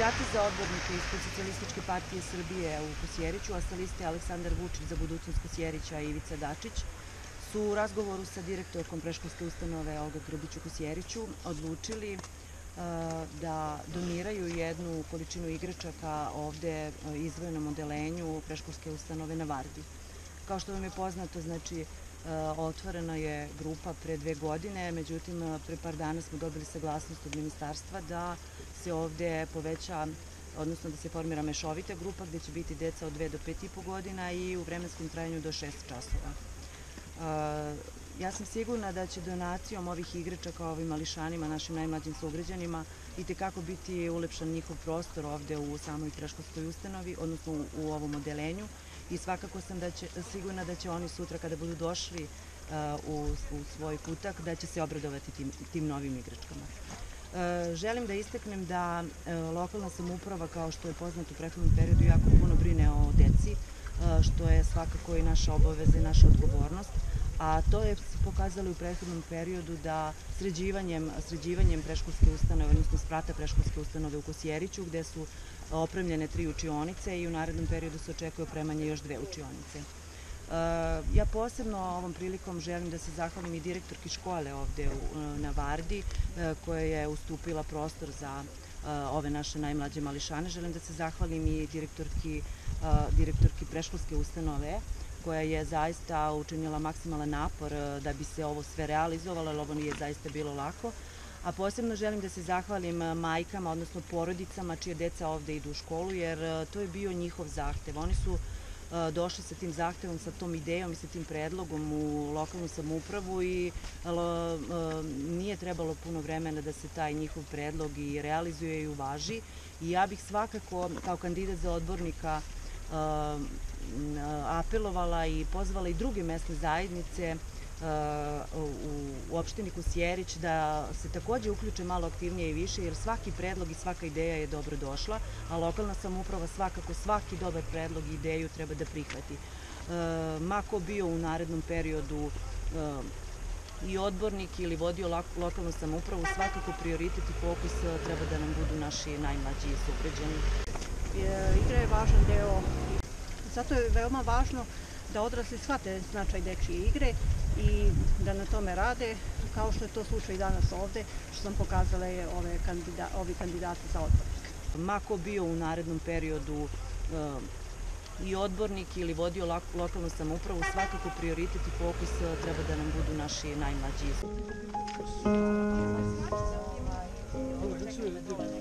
Kandidati za odbornike ispred Socijalističke partije Srbije u Kosjeriću, a sa liste Aleksandar Vučić za budućnost Kosjerića i Ivica Dačić, su u razgovoru sa direktorkom preškolske ustanove Olga Grbić u Kosjeriću odlučili da doniraju jednu količinu igračaka ovde izvojenom odelenju preškolske ustanove na Vardi. Kao što vam je poznato, znači, otvorena je grupa pre dve godine, međutim, pre par dana smo dobili saglasnost od ministarstva da se ovde poveća odnosno da se formira mešovita grupa gde će biti deca od 2 do 5,5 godina i u vremenskom trajanju do 6 časova. Ja sam sigurna da će donacijom ovih igračaka ovim mališanima, našim najmlađim sugrađanima, i tekako biti ulepšan njihov prostor ovde u samoj preškolskoj ustanovi, odnosno u ovom odelenju i svakako sam da će, sigurna da će oni sutra kada budu došli u, u svoj kutak, da će se obradovati tim, tim novim igračkama. Želim da isteknem da lokalna samuprava, kao što je poznato u prethodnom periodu, jako puno brine o deci, što je svakako i naša obaveza i naša odgovornost a to je pokazalo u prethodnom periodu da sređivanjem, sređivanjem preškolske ustanove, odnosno sprata preškolske ustanove u Kosjeriću, gde su opremljene tri učionice i u narednom periodu se očekuje opremanje još dve učionice. Ja posebno ovom prilikom želim da se zahvalim i direktorki škole ovde na Vardi, koja je ustupila prostor za ove naše najmlađe mališane. Želim da se zahvalim i direktorki, direktorki preškolske ustanove, koja je zaista učinila maksimalan napor e, da bi se ovo sve realizovalo, jer ovo nije zaista bilo lako. A posebno želim da se zahvalim e, majkama, odnosno porodicama čije deca ovde idu u školu, jer e, to je bio njihov zahtev. Oni su došli sa tim zahtevom, sa tom idejom i sa tim predlogom u lokalnu samoupravu i nije trebalo puno vremena da se taj njihov predlog i realizuje i uvaži. I ja bih svakako kao kandidat za odbornika apelovala i pozvala i druge mesne zajednice u opštini Kusjerić da se takođe uključe malo aktivnije i više, jer svaki predlog i svaka ideja je dobro došla, a lokalna samouprava svakako svaki dobar predlog i ideju treba da prihvati. Mako bio u narednom periodu i odbornik ili vodio lokalnu samoupravu, svakako prioritet i fokus treba da nam budu naši najmlađi sugrađani. Igra je važan deo Zato je veoma važno da odrasli shvate značaj dečije igre i da na tome rade, kao što je to slučaj danas ovde, što sam pokazala je ove kandida, ovi kandidati za odbornik. Mako bio u narednom periodu i odbornik ili vodio lokalnu samoupravu, svakako prioritet i fokus treba da nam budu naši najmlađi. Ovo